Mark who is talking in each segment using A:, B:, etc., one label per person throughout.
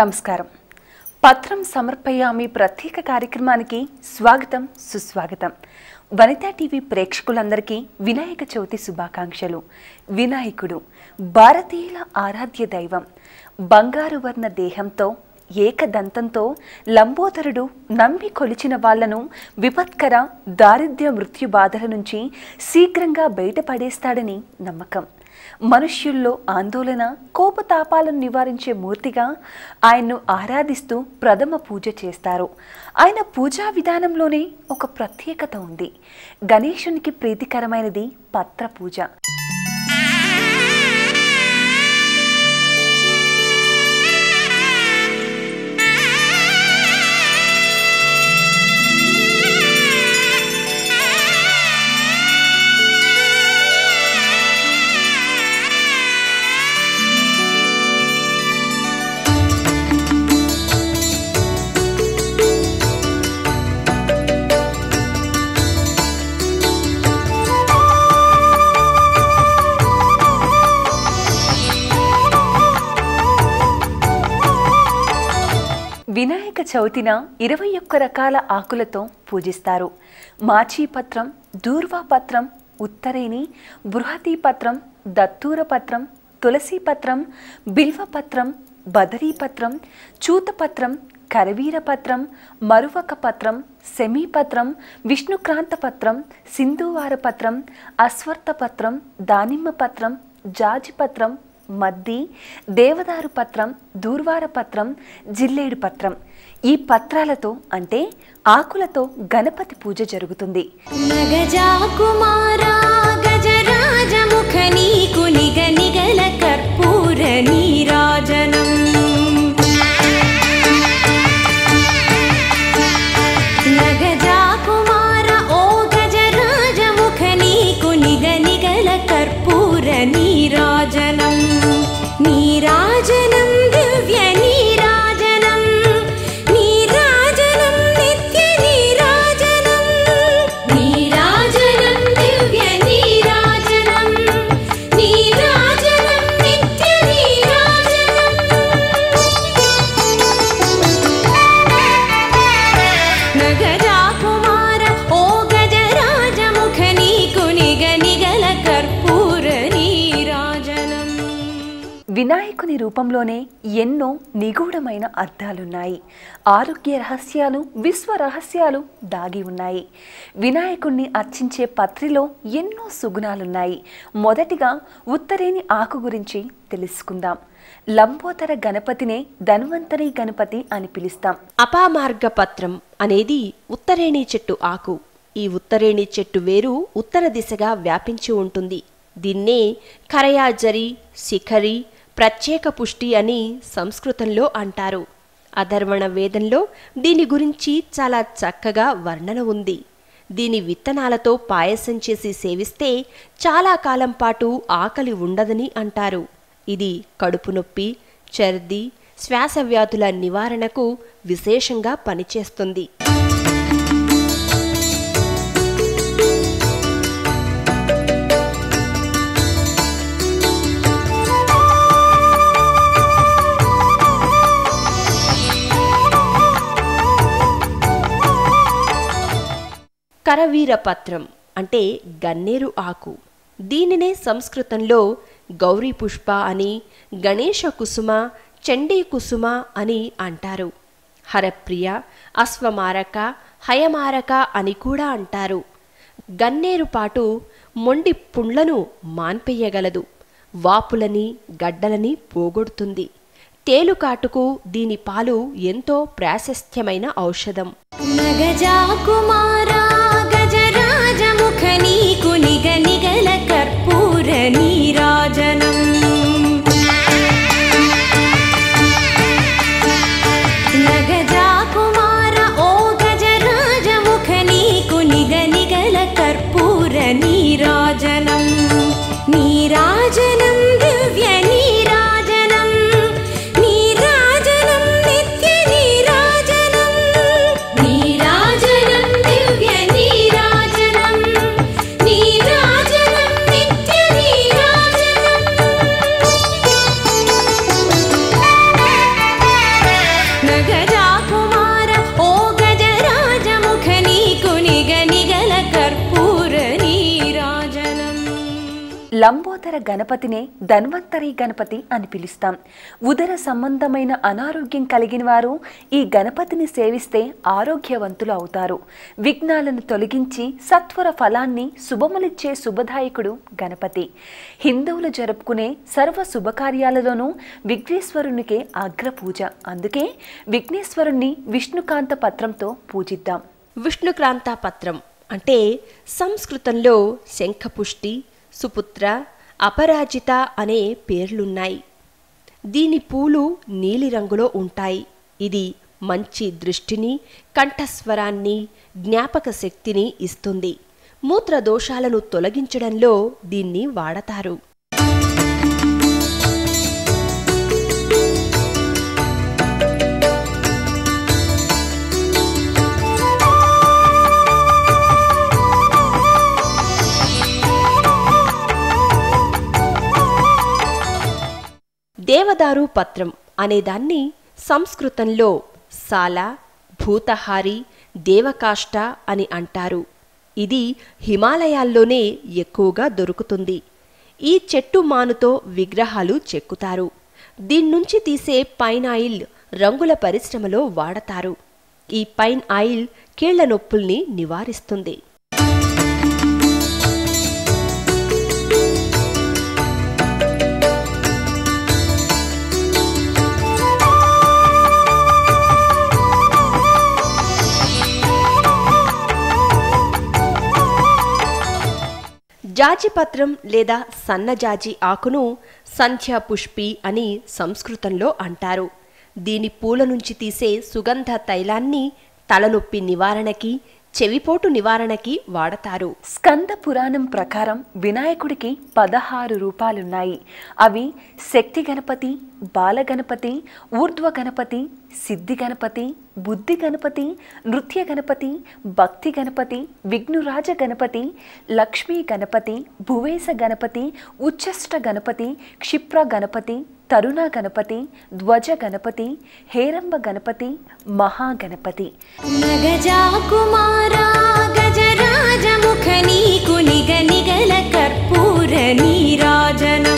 A: నమస్కారం. పత్రం సమర్పయామి ప్రత్యేక కార్యక్రమానికి స్వాగతం సుస్వాగతం. వనితా టీవీ ప్రేక్షకులందరికీ వినాయక చవితి శుభాకాంక్షలు. వినాయకుడు భారతీయుల ఆరాధ్య దైవం. బంగారు వర్ణ దేహంతో ఏకదంతంతో లంబోదరుడు నమ్మి కొలిచిన వాళ్ళను విపత్కర దారిద్ర్య మృత్యు బాధల నుంచి శీఘ్రంగా బయటపడేస్తాడని నమ్మకం. మనుష్యుల్లో ఆందోళన కోపతాపాలను నివారించే మూర్తిగా ఆయన్ను ఆరాధిస్తూ ప్రథమ పూజ చేస్తారు. ఆయన పూజా విధానంలోనే ఒక ప్రత్యేకత ఉంది. గణేశునికి ప్రీతికరమైనది పత్ర పూజ. చవితిన ఇరవై ఒక్క రకాల ఆకులతో పూజిస్తారు. మాచీపత్రం దూర్వాపత్రం ఉత్తరేణి బృహతీపత్రం దత్తూరపత్రం తులసీపత్రం బిల్వపత్రం బదరీపత్రం చూతపత్రం కరవీరపత్రం మరువకపత్రం సెమీపత్రం విష్ణుక్రాంతపత్రం సింధువారపత్రం అశ్వర్థపత్రం దానిమ్మపత్రం జాజిపత్రం మద్ది దేవదారు పత్రం దూర్వార పత్రం జిల్లేడు పత్రం. ఈ పత్రాలతో అంటే ఆకులతో గణపతి పూజ జరుగుతుంది.
B: నగజా గజరాజ నీకు నిగ నిగల కర్పూర నీరాజనం
A: రూపంలోనే ఎన్నో నిగూఢమైన అర్థాలున్నాయి. ఆరోగ్య రహస్యాలు విశ్వ రహస్యాలు దాగి ఉన్నాయి. వినాయకుణ్ణి అర్చించే పత్రిలో ఎన్నో సుగుణాలున్నాయి. మొదటిగా ఉత్తరేని ఆకు గురించి తెలుసుకుందాం. లంబోదర గణపతినే ధన్వంతరి గణపతి అని పిలుస్తాం.
C: అపామార్గ పత్రం అనేది ఉత్తరేణి చెట్టు ఆకు. ఈ ఉత్తరేణి చెట్టు వేరు ఉత్తర దిశగా వ్యాపించి ఉంటుంది. దీన్నే కరయాజరి శిఖరి ప్రత్యేక పుష్టి అని సంస్కృతంలో అంటారు. అధర్వణ వేదంలో దీని గురించి చాలా చక్కగా వర్ణన ఉంది. దీని విత్తనాలతో పాయసం చేసి సేవిస్తే చాలా కాలం పాటు ఆకలి ఉండదని అంటారు. ఇది కడుపు నొప్పి చర్ది శ్వాస వ్యాధుల నివారణకు విశేషంగా పనిచేస్తుంది. కరవీరపత్రం అంటే గన్నేరు ఆకు. దీనినే సంస్కృతంలో గౌరీ పుష్ప అని గణేష కుసుమ చండీ కుసుమ అని అంటారు. హరప్రియ అశ్వమారక హయమారక అని కూడా అంటారు. గన్నేరు పాటు మొండి పుండ్లను మాన్పెయ్యగలదు. వాపులని గడ్డలని పోగొడుతుంది. తేలుకాటుకు దీని పాలు ఎంతో ప్రాశస్త్యమైన ఔషధం.
B: మగజా కుమారా నిగల
A: లంబోదర గణపతినే ధన్వంతరి గణపతి అని పిలుస్తాం. ఉదర సంబంధమైన అనారోగ్యం కలిగిన వారు ఈ గణపతిని సేవిస్తే ఆరోగ్యవంతులు అవుతారు. విఘ్నాలను తొలగించి సత్వర ఫలాన్ని శుభములిచ్చే శుభదాయకుడు గణపతి. హిందువులు జరుపుకునే సర్వ శుభకార్యాలలోనూ విఘ్నేశ్వరునికే అగ్రపూజ. అందుకే విఘ్నేశ్వరుణ్ణి విష్ణుకాంత పత్రంతో పూజిద్దాం.
C: విష్ణుక్రాంత పత్రం అంటే సంస్కృతంలో శంఖపుష్టి సుపుత్ర అపరాజిత అనే పేర్లున్నాయి. దీని పూలు నీలిరంగులో ఉంటాయి. ఇది మంచి దృష్టిని కంఠస్వరాన్ని జ్ఞాపక శక్తిని ఇస్తుంది. మూత్ర దోషాలను తొలగించడంలో దీన్ని వాడతారు. దేవదారు పత్రం అనేదాన్ని సంస్కృతంలో సాల భూతహారి దేవకాష్ట అని అంటారు. ఇది హిమాలయాల్లోనే ఎక్కువగా దొరుకుతుంది. ఈ చెట్టు మానుతో విగ్రహాలు చెక్కుతారు. దీన్నుంచి తీసే పైన్ ఆయిల్ రంగుల పరిశ్రమలో వాడతారు. ఈ పైన్ ఆయిల్ కీళ్ళ నొప్పుల్ని నివారిస్తుంది. జాజిపత్రం లేదా సన్నజాజి ఆకును సంధ్యా పుష్పి అని సంస్కృతంలో అంటారు. దీని పూల నుంచి తీసే సుగంధ తైలాన్ని తలనొప్పి నివారణకి చెవిపోటు నివారణకి వాడతారు.
A: స్కంద పురాణం ప్రకారం వినాయకుడికి పదహారు రూపాలున్నాయి. అవి శక్తి గణపతి బాలగణపతి ఊర్ధ్వ గణపతి సిద్ధి గణపతి బుద్ధి గణపతి నృత్య గణపతి భక్తి గణపతి విఘ్నురాజ గణపతి లక్ష్మీ గణపతి భువేశ గణపతి ఉచ్చష్ట గణపతి క్షిప్ర గణపతి తరుణ గణపతి ధ్వజ గణపతి హేరంబ గణపతి మహాగణపతి
B: నగజాకుమారా గజరాజముఖ నీకు నిగ నిగల కర్పూర నీరాజనం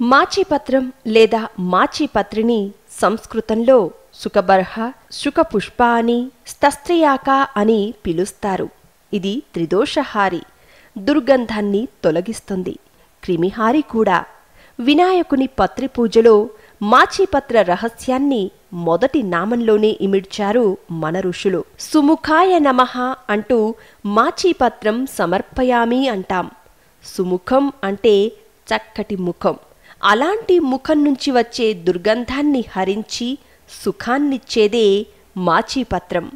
C: మాచిపత్రం లేదా మాచిపత్రిని సంస్కృతంలో సుఖబర్హ సుఖపుష్ప అని స్తస్త్రియాక అని పిలుస్తారు. ఇది త్రిదోషహారి. దుర్గంధాన్ని తొలగిస్తుంది. క్రిమిహారి కూడా. వినాయకుని పత్రి పూజలో మాచిపత్ర రహస్యాన్ని మొదటి నామంలోనే ఇమిడ్చారు మన ఋషులు. సుముఖాయ నమః అంటూ మాచిపత్రం సమర్పయామి అంటాం. సుముఖం అంటే చక్కటి ముఖం. అలాంటి ముఖం నుంచి వచ్చే దుర్గంధాన్ని హరించి సుఖాన్నిచ్చేదే మాచిపత్రం.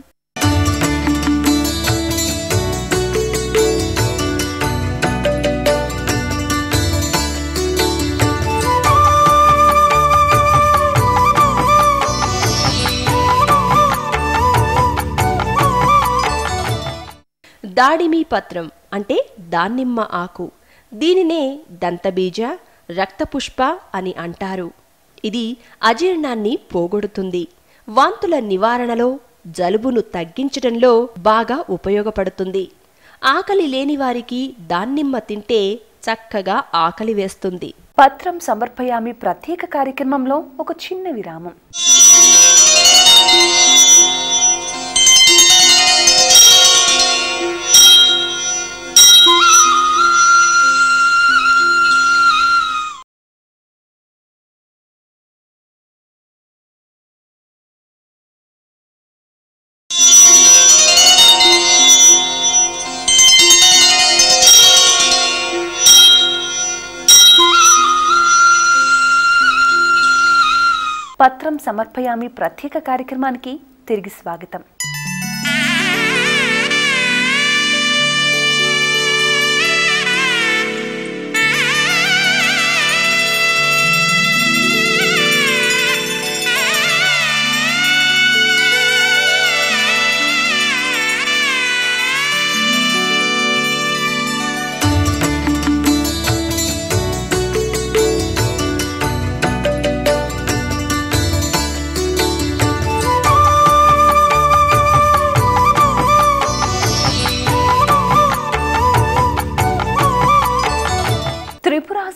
C: దాడిమి పత్రం అంటే దానిమ్మ ఆకు. దీనినే దంతబీజ రక్తపుష్ప అని అంటారు. ఇది అజీర్ణాన్ని పోగొడుతుంది. వాంతుల నివారణలో జలుబును తగ్గించడంలో బాగా ఉపయోగపడుతుంది. ఆకలి లేని వారికి దాన్నిమ్మ తింటే చక్కగా ఆకలి వేస్తుంది.
A: పత్రం సమర్పయామి ప్రత్యేక కార్యక్రమంలో ఒక చిన్న విరామం. పత్రం సమర్పయామి ప్రత్యేక కార్యక్రమానికి తిరిగి స్వాగతం.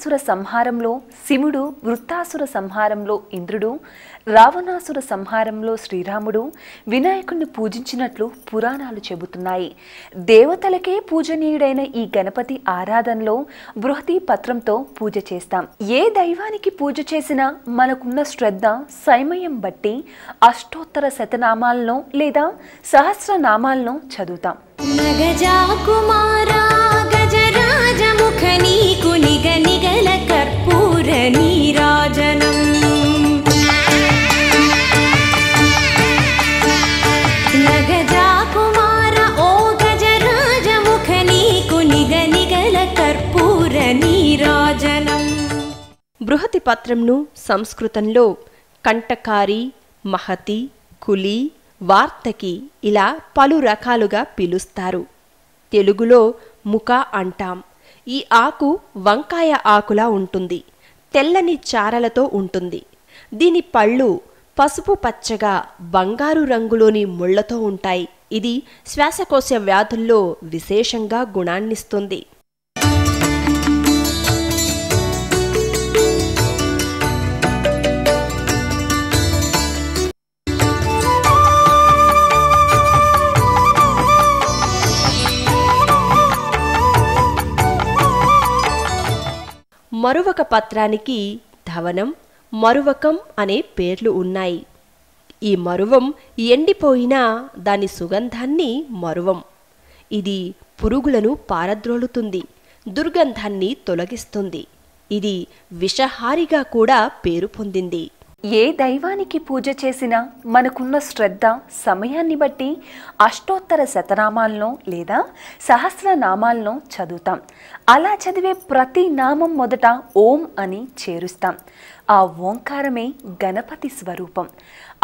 A: తారకాసుర సంహారంలో శివుడు వృత్తాసుర సంహారంలో ఇంద్రుడు రావణాసుర సంహారంలో శ్రీరాముడు వినాయకుణ్ణి పూజించినట్లు పురాణాలు చెబుతున్నాయి. దేవతలకే పూజనీయుడైన ఈ గణపతి ఆరాధనలో బృహతి పత్రంతో పూజ చేస్తాం. ఏ దైవానికి పూజ చేసినా మనకున్న శ్రద్ధ సైమయం బట్టి అష్టోత్తర శతనామాలను లేదా సహస్రనామాలను చదువుతాం.
B: నగజా కుమారా గజరాజముఖ నీకు నిగని కుమార ఓ
C: బృహతి పత్రంను సంస్కృతంలో కంటకారి మహతి కులి వార్తకి ఇలా పలు రకాలుగా పిలుస్తారు. తెలుగులో ముఖ అంటాం. ఈ ఆకు వంకాయ ఆకులా ఉంటుంది. తెల్లని చారలతో ఉంటుంది. దీని పళ్ళు పసుపు పచ్చగా బంగారు రంగులోని ముళ్ళతో ఉంటాయి. ఇది శ్వాసకోశ వ్యాధుల్లో విశేషంగా గుణాన్నిస్తుంది. మరువక పత్రానికి ధవనం మరువకం అనే పేర్లు ఉన్నాయి. ఈ మరువం ఎండిపోయినా దాని సుగంధాన్ని మరువం. ఇది పురుగులను పారద్రోలుతుంది దుర్గంధాన్ని తొలగిస్తుంది. ఇది విషహారిగా కూడా పేరు పొందింది.
A: ఏ దైవానికి పూజ చేసినా మనకున్న శ్రద్ధ సమయాన్ని బట్టి అష్టోత్తర శతనామాలను లేదా సహస్రనామాలను చదువుతాం. అలా చదివే ప్రతి నామం మొదట ఓం అని చేరుస్తాం. ఆ ఓంకారమే గణపతి స్వరూపం.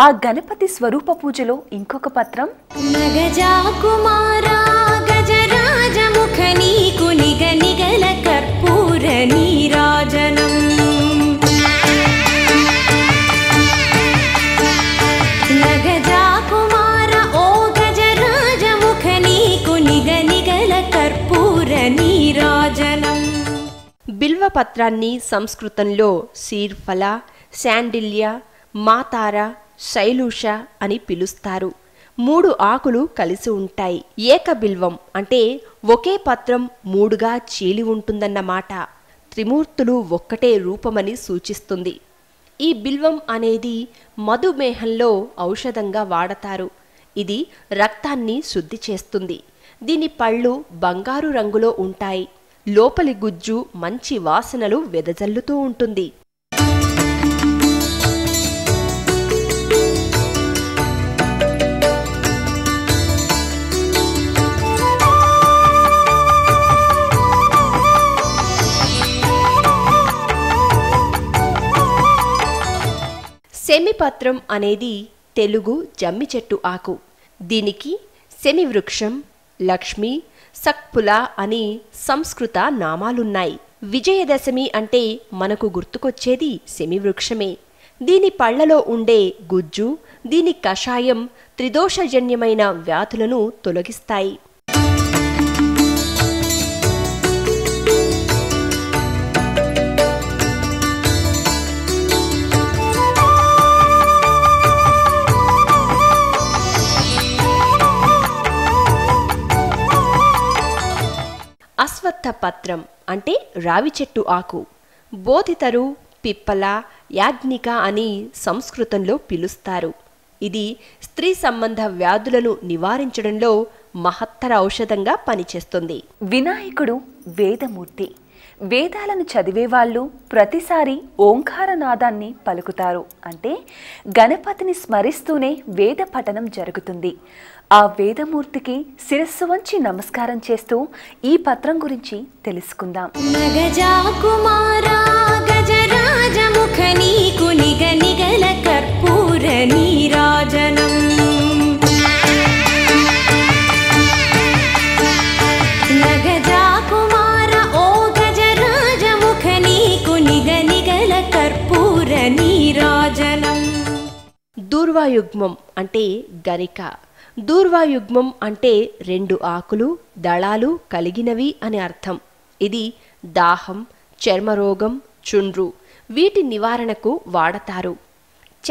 A: ఆ గణపతి స్వరూప పూజలో ఇంకొక పత్రం.
B: నగజా కుమారా గజరాజముఖ నీకు నిగ నిగల కర్పూర నీరాజనం.
C: పత్రాన్ని సంస్కృతంలో శీర్ఫల శాండిల్య మాతార శైలూష అని పిలుస్తారు. మూడు ఆకులు కలిసి ఉంటాయి. ఏకబిల్వం అంటే ఒకే పత్రం మూడుగా చీలి ఉంటుందన్నమాట. త్రిమూర్తులు ఒక్కటే రూపమని సూచిస్తుంది. ఈ బిల్వం అనేది మధుమేహంలో ఔషధంగా వాడతారు. ఇది రక్తాన్ని శుద్ధి చేస్తుంది. దీని పళ్ళు బంగారు రంగులో ఉంటాయి. లోపలి గుజ్జు మంచి వాసనలు వెదజల్లుతూ ఉంటుంది. సెమిపత్రం అనేది తెలుగు జమ్మి చెట్టు ఆకు. దీనికి శమివృక్షం లక్ష్మి సక్పుల అని సంస్కృత నామాలున్నాయి. విజయదశమి అంటే మనకు గుర్తుకొచ్చేది శమివృక్షమే. దీని పళ్ళలో ఉండే గుజ్జు దీని కషాయం త్రిదోషజన్యమైన వ్యాధులను తొలగిస్తాయి. అశ్వత్థ పత్రం అంటే రావి చెట్టు ఆకు. బోధితరు పిప్పల యాజ్ఞిక అని సంస్కృతంలో పిలుస్తారు. ఇది స్త్రీ సంబంధ వ్యాధులను నివారించడంలో మహత్తర ఔషధంగా పనిచేస్తుంది.
A: వినాయకుడు వేదమూర్తి. వేదాలను చదివేవాళ్ళు ప్రతిసారి ఓంకారనాదాన్ని పలుకుతారు. అంటే గణపతిని స్మరిస్తూనే వేద పఠనం జరుగుతుంది. ఆ వేదమూర్తికి శిరస్సు వంచి నమస్కారం చేస్తూ ఈ పత్రం గురించి తెలుసుకుందాం.
C: దూర్వాయుగ్మం అంటే గరిక. దూర్వాయుగ్మం అంటే రెండు ఆకులు దళాలు కలిగినవి అని అర్థం. ఇది దాహం చర్మరోగం చుండ్రు. వీటి నివారణకు వాడతారు.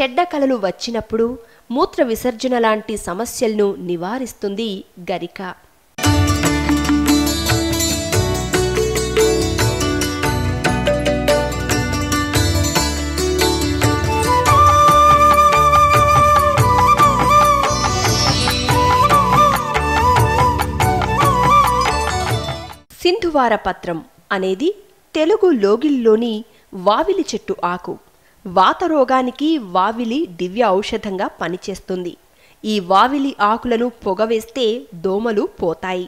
C: చెడ్డ కలలు వచ్చినప్పుడు మూత్ర విసర్జన లాంటి సమస్యలను నివారిస్తుంది గరిక. ఋతువార పత్రం అనేది తెలుగు లోగిల్లోని వావిలి చెట్టు ఆకు. వాత రోగానికి వావిలి దివ్య ఔషధంగా పనిచేస్తుంది. ఈ వావిలి ఆకులను పొగవేస్తే దోమలు పోతాయి.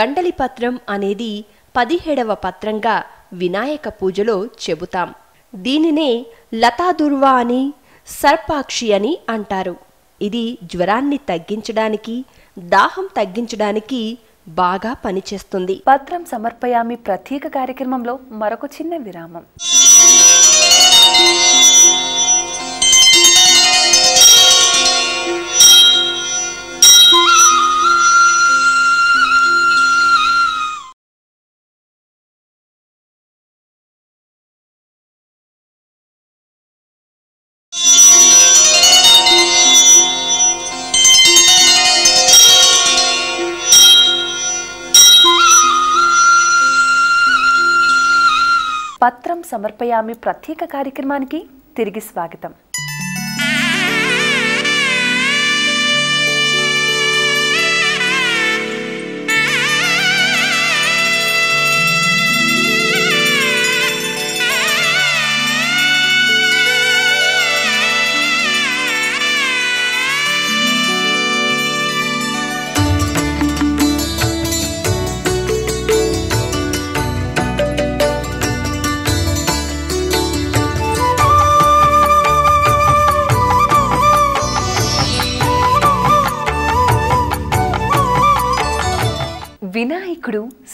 C: గండలిపత్రం అనేది పదిహేడవ పత్రంగా వినాయక పూజలో చెబుతాం. దీనినే లతాదుర్వ అని సర్పాక్షి అని అంటారు. ఇది జ్వరాన్ని తగ్గించడానికి దాహం తగ్గించడానికి బాగా పనిచేస్తుంది.
A: పత్రం సమర్పయామి ప్రత్యేక కార్యక్రమంలో మరొక చిన్న విరామం. సమర్పయామి ప్రత్యేక కార్యక్రమానికి తిరిగి స్వాగతం.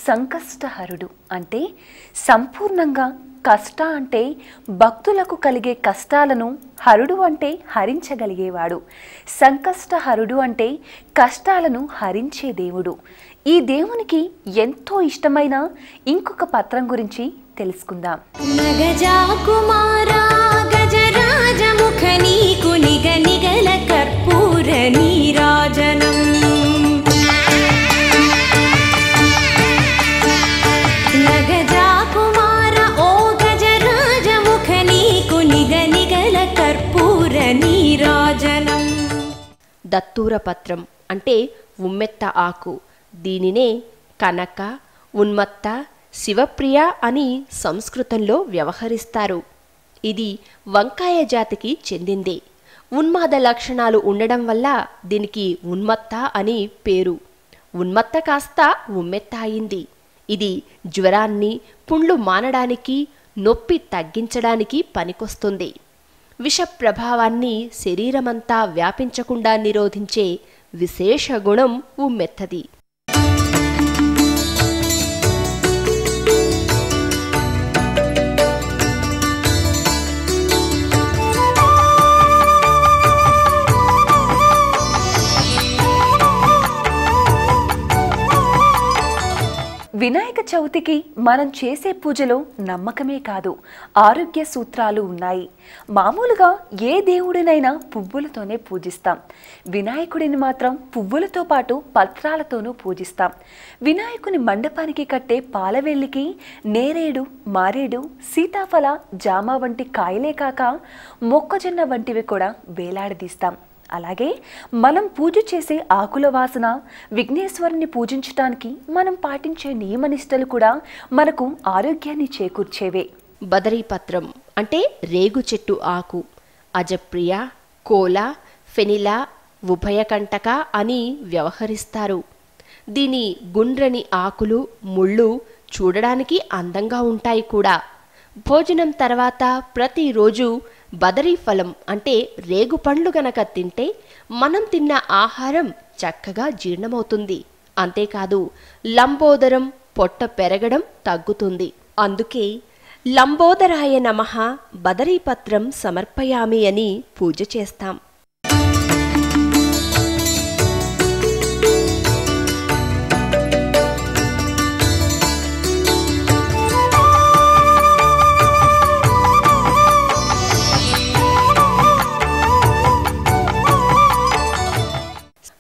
A: సంకష్టహరుడు అంటే సంపూర్ణంగా కష్ట అంటే భక్తులకు కలిగే కష్టాలను హరుడు అంటే హరించగలిగేవాడు. సంకష్టహరుడు అంటే కష్టాలను హరించే దేవుడు. ఈ దేవునికి ఎంతో ఇష్టమైన ఇంకొక పత్రం గురించి తెలుసుకుందాం.
B: గజరాజముఖ నీకు నిగ నిగల కర్పూర నీరాజనం.
C: దత్తూరపత్రం. అంటే ఉమ్మెత్త ఆకు. దీనినే కనక ఉన్మత్త శివప్రియ అని సంస్కృతంలో వ్యవహరిస్తారు. ఇది వంకాయ జాతికి చెందిందే. ఉన్మాద లక్షణాలు ఉండడం వల్ల దీనికి ఉన్మత్త అని పేరు. ఉన్మత్త కాస్త ఉమ్మెత్త అయింది. ఇది జ్వరాన్ని పుండ్లు మానడానికి నొప్పి తగ్గించడానికి పనికొస్తుంది. విష ప్రభావాన్ని శరీరమంతా వ్యాపించకుండా నిరోధించే విశేష గుణం ఉమ్మెత్తది.
A: చవితికి మనం చేసే పూజలో నమ్మకమే కాదు ఆరోగ్య సూత్రాలు ఉన్నాయి. మామూలుగా ఏ దేవుడినైనా పువ్వులతోనే పూజిస్తాం. వినాయకుడిని మాత్రం పువ్వులతో పాటు పత్రాలతోనూ పూజిస్తాం. వినాయకుని మండపానికి కట్టే పాలవెల్లికి నేరేడు మారేడు సీతాఫల జామ వంటి కాయలే కాక మొక్కజొన్న వంటివి కూడా వేలాడదీస్తాం. అలాగే మనం పూజ చేసే ఆకుల వాసన విఘ్నేశ్వరుని పూజించటానికి మనం పాటించే నియమనిష్టలు కూడా మనకు ఆరోగ్యాన్ని చేకూర్చేవే.
C: బదరీపత్రం అంటే రేగు చెట్టు ఆకు అజప్రియ కోల ఫెనిల ఉభయకంటక అని వ్యవహరిస్తారు. దీని గుండ్రని ఆకులు ముళ్ళు చూడడానికి అందంగా ఉంటాయి కూడా. భోజనం తర్వాత ప్రతిరోజు బదరీ ఫలం అంటే రేగు పండ్లు గనక తింటే మనం తిన్న ఆహారం చక్కగా జీర్ణమవుతుంది. అంతేకాదు లంబోదరం పొట్ట పెరగడం తగ్గుతుంది. అందుకే లంబోదరాయ నమః బదరీపత్రం సమర్పయామి అని పూజ చేస్తాం.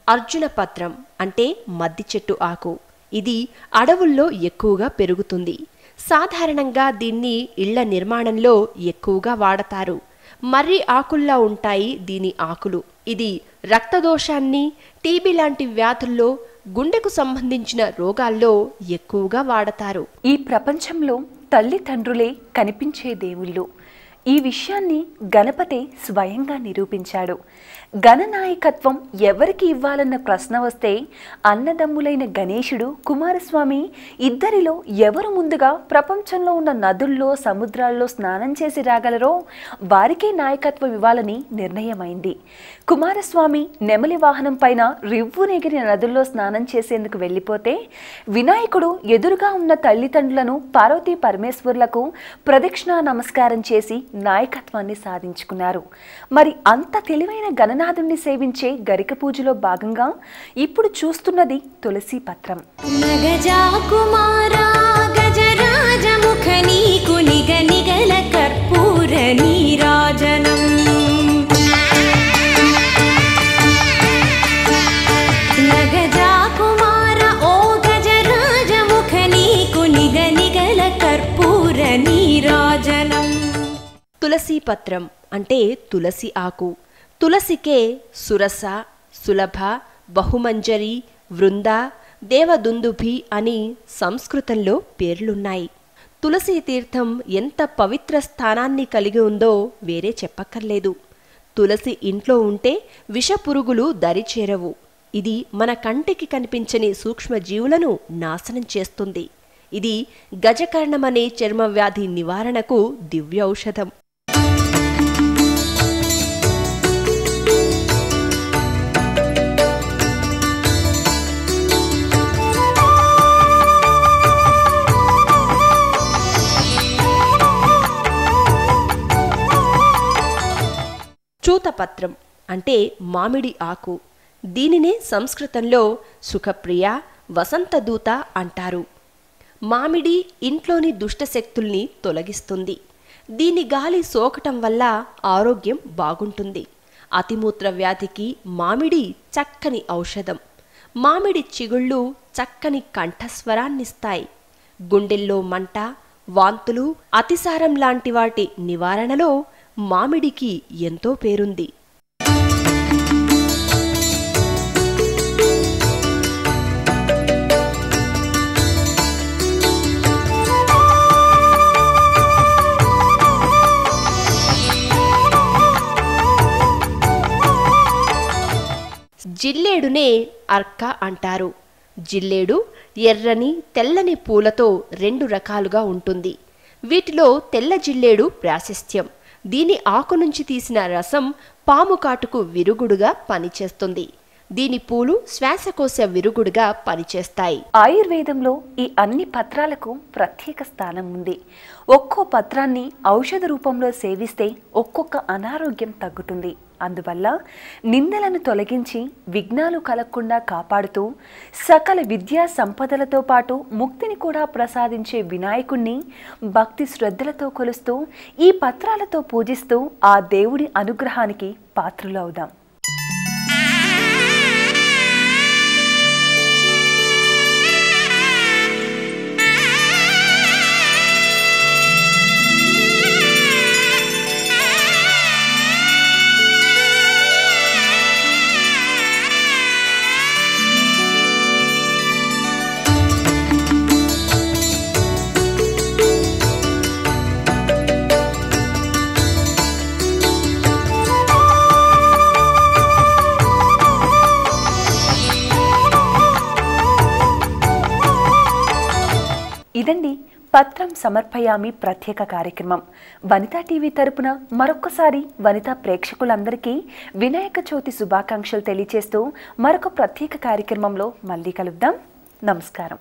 C: అర్జున పత్రం అంటే మద్ది చెట్టు ఆకు. ఇది అడవుల్లో ఎక్కువగా పెరుగుతుంది. సాధారణంగా దీన్ని ఇళ్ళ నిర్మాణంలో ఎక్కువగా వాడతారు. మర్రి ఆకుల్లా ఉంటాయి దీని ఆకులు. ఇది రక్తదోషాన్ని టీబీ లాంటి వ్యాధుల్లో గుండెకు సంబంధించిన రోగాల్లో ఎక్కువగా వాడతారు.
A: ఈ ప్రపంచంలో తల్లిదండ్రులే కనిపించే దేవుళ్ళు. ఈ విషయాన్ని గణపతే స్వయంగా నిరూపించాడు. గణనాయకత్వం ఎవరికి ఇవ్వాలన్న ప్రశ్న వస్తే అన్నదమ్ములైన గణేశుడు కుమారస్వామి ఇద్దరిలో ఎవరు ముందుగా ప్రపంచంలో ఉన్న నదుల్లో సముద్రాల్లో స్నానం చేసి రాగలరో వారికే నాయకత్వం ఇవ్వాలని నిర్ణయమైంది. కుమారస్వామి నెమలి వాహనం పైన రివ్వునెగిరిన నదుల్లో స్నానం చేసేందుకు వెళ్ళిపోతే వినాయకుడు ఎదురుగా ఉన్న తల్లిదండ్రులను పార్వతీ పరమేశ్వరులకు ప్రదక్షిణా నమస్కారం చేసి నాయకత్వాన్ని సాధించుకున్నారు. మరి అంత తెలివైన గణ గణనాథుణ్ణి సేవించే గరిక పూజలో భాగంగా ఇప్పుడు చూస్తున్నది తులసి పత్రం.
B: కర్పూర నీరాజనం.
C: తులసి పత్రం అంటే తులసి ఆకు. తులసికే సురస సులభ బహుమంజరి వృంద దేవదుందుభి అని సంస్కృతంలో పేర్లున్నాయి తులసి తీర్థం ఎంత పవిత్ర స్థానాన్ని కలిగి ఉందో వేరే చెప్పక్కర్లేదు తులసి ఇంట్లో ఉంటే విషపురుగులు దరిచేరవు ఇది మన కంటికి కనిపించని సూక్ష్మజీవులను నాశనం చేస్తుంది ఇది గజకర్ణమనే చర్మవ్యాధి నివారణకు దివ్య చూతపత్రం అంటే మామిడి ఆకు. దీనినే సంస్కృతంలో సుఖప్రియ వసంతదూత అంటారు. మామిడి ఇంట్లోని దుష్టశక్తుల్ని తొలగిస్తుంది. దీని గాలి సోకటం వల్ల ఆరోగ్యం బాగుంటుంది. అతిమూత్ర వ్యాధికి మామిడి చక్కని ఔషధం. మామిడి చిగుళ్ళు చక్కని కంఠస్వరాన్నిస్తాయి. గుండెల్లో మంట వాంతులు అతిసారం లాంటి వాటి నివారణలో మామిడికి ఎంతో పేరుంది. జిల్లేడునే అర్క అంటారు. జిల్లేడు ఎర్రని తెల్లని పూలతో రెండు రకాలుగా ఉంటుంది. వీటిలో తెల్ల జిల్లేడు ప్రాశస్త్యం. దీని ఆకు నుంచి తీసిన రసం పాము కాటుకు విరుగుడుగా పనిచేస్తుంది. దీని పూలు శ్వాసకోశ విరుగుడుగా పనిచేస్తాయి.
A: ఆయుర్వేదంలో ఈ అన్ని పత్రాలకు ప్రత్యేక స్థానం ఉంది. ఒక్కో పత్రాన్ని ఔషధ రూపంలో సేవిస్తే ఒక్కొక్క అనారోగ్యం తగ్గుతుంది. అందువల్ల నిందలను తొలగించి విఘ్నాలు కలగకుండా కాపాడుతూ సకల విద్యా సంపదలతో పాటు ముక్తిని కూడా ప్రసాదించే వినాయకుణ్ణి భక్తి శ్రద్ధలతో కొలుస్తూ ఈ పత్రాలతో పూజిస్తూ ఆ దేవుడి అనుగ్రహానికి పాత్రులవుదాం సమర్పయామి ప్రత్యేక కార్యక్రమం. వనితా టీవీ తరపున మరొక్కసారి వనితా ప్రేక్షకులందరికీ వినాయక చవితి శుభాకాంక్షలు తెలియజేస్తూ మరొక ప్రత్యేక కార్యక్రమంలో మళ్ళీ కలుద్దాం. నమస్కారం.